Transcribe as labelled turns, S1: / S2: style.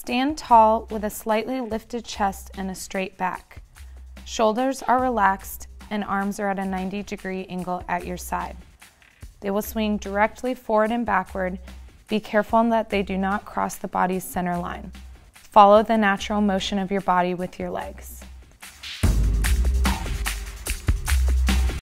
S1: Stand tall with a slightly lifted chest and a straight back. Shoulders are relaxed and arms are at a 90 degree angle at your side. They will swing directly forward and backward. Be careful that they do not cross the body's center line. Follow the natural motion of your body with your legs.